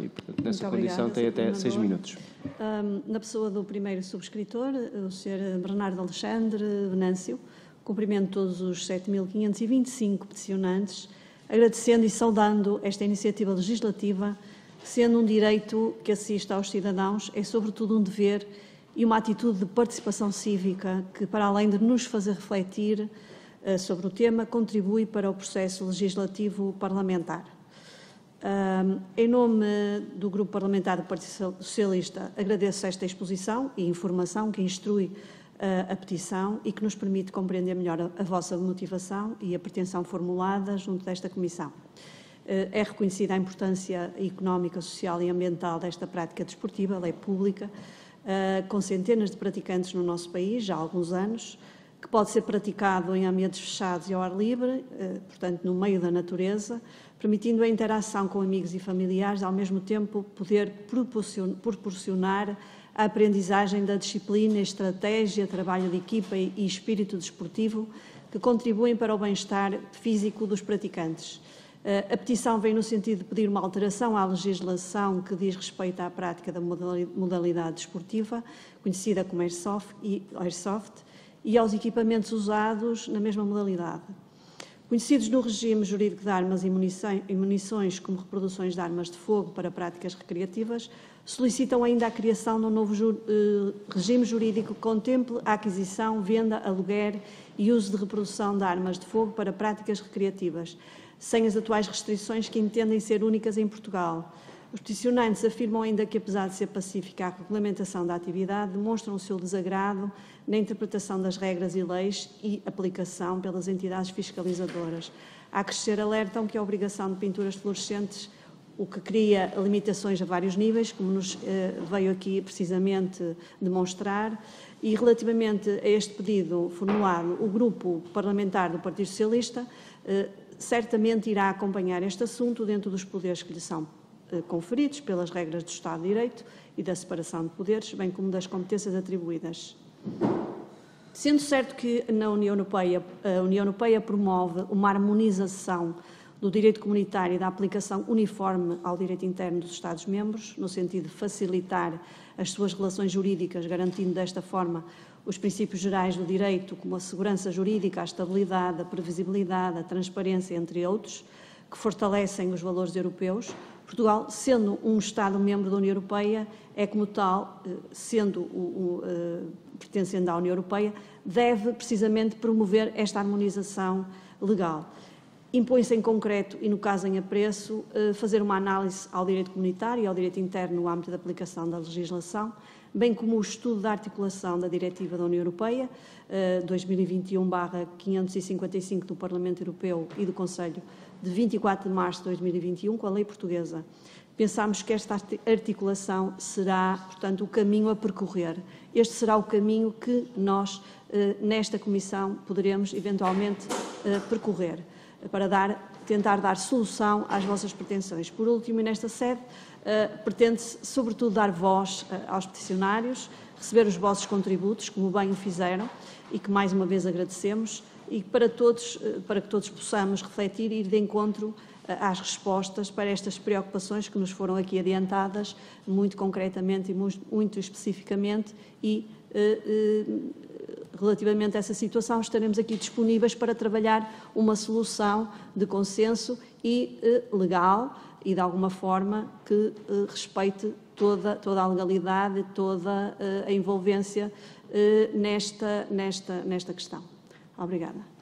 e, portanto, nessa condição tem até seis minutos. Um, na pessoa do primeiro subscritor, o Sr. Bernardo Alexandre Venâncio, cumprimento todos os 7.525 peticionantes, agradecendo e saudando esta iniciativa legislativa, sendo um direito que assiste aos cidadãos, é sobretudo um dever e uma atitude de participação cívica que, para além de nos fazer refletir uh, sobre o tema, contribui para o processo legislativo parlamentar. Uh, em nome do Grupo Parlamentar do Partido Socialista, agradeço esta exposição e informação que instrui uh, a petição e que nos permite compreender melhor a, a, vossa motivação e a pretensão formulada junto desta Comissão. Uh, é reconhecida a importância económica, social e ambiental desta prática desportiva, ela é pública, com centenas de praticantes no nosso país já há alguns anos, que pode ser praticado em ambientes fechados e ao ar livre, portanto, no meio da natureza, permitindo a interação com amigos e familiares, ao mesmo tempo poder proporcionar a aprendizagem da disciplina, estratégia, trabalho de equipa e espírito desportivo que contribuem para o bem-estar físico dos praticantes. Eh, a petição vem no sentido de pedir uma alteração à legislação que diz respeito à prática da modalidade desportiva, conhecida como Airsoft e, Airsoft, e aos equipamentos usados na mesma modalidade. Conhecidos no regime jurídico de armas e munições como reproduções de armas de fogo para práticas recreativas, solicitam ainda a criação de um novo eh, regime jurídico que contemple a aquisição, venda, aluguer e uso de reprodução de armas de fogo para práticas recreativas, sem as atuais restrições que entendem ser únicas em Portugal. Os peticionantes afirmam ainda que, apesar de ser pacífica a regulamentação da atividade, demonstram o seu desagrado na interpretação das regras e leis e aplicação pelas entidades fiscalizadoras. A crescer alertam que a obrigação de pinturas fluorescentes, o que cria limitações a vários níveis, como nos eh, veio aqui precisamente demonstrar, e relativamente a este pedido formulado, o Grupo Parlamentar do Partido Socialista eh, certamente irá acompanhar este assunto dentro dos poderes que lhe são conferidos pelas regras do Estado de Direito e da separação de poderes, bem como das competências atribuídas. Sendo certo que na União Europeia, a União Europeia promove uma harmonização do direito comunitário e da aplicação uniforme ao direito interno dos Estados-membros, no sentido de facilitar as suas relações jurídicas, garantindo desta forma os princípios gerais do direito, como a segurança jurídica, a estabilidade, a previsibilidade, a transparência, entre outros, que fortalecem os valores europeus, Portugal, sendo um Estado-membro da União Europeia, é como tal, eh, sendo o, o uh, pertencendo à União Europeia, deve precisamente promover esta harmonização legal. Impõe-se em concreto, e no caso em apreço, uh, fazer uma análise ao direito comunitário e ao direito interno no âmbito da aplicação da legislação, bem como o estudo da articulação da Diretiva da União Europeia, uh, 2021-555 do Parlamento Europeu e do Conselho de 24 de março de 2021 com a lei portuguesa. Pensamos que esta articulação será, portanto, o caminho a percorrer. Este será o caminho que nós, eh, nesta Comissão, poderemos eventualmente eh, percorrer para dar, tentar dar solução às vossas pretensões. Por último, nesta sede, eh, pretende-se, sobretudo, dar voz aos peticionários, receber os vossos contributos, como bem o fizeram, e que mais uma vez agradecemos, e para, todos, eh, para que todos possamos refletir e ir de encontro eh, às respostas para estas preocupações que nos foram aqui adiantadas, muito concretamente e muito especificamente, e eh, relativamente a essa situação estaremos aqui disponíveis para trabalhar uma solução de consenso e legal e de alguma forma que respeite toda, toda a legalidade, toda a envolvência nesta, nesta, nesta questão. Obrigada.